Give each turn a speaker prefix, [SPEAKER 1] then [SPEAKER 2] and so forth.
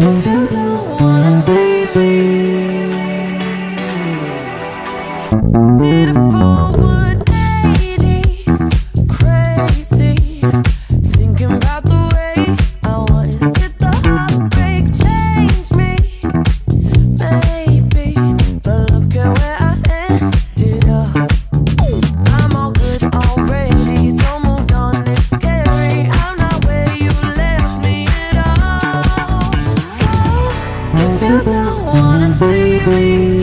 [SPEAKER 1] If you don't wanna see me If you don't wanna see me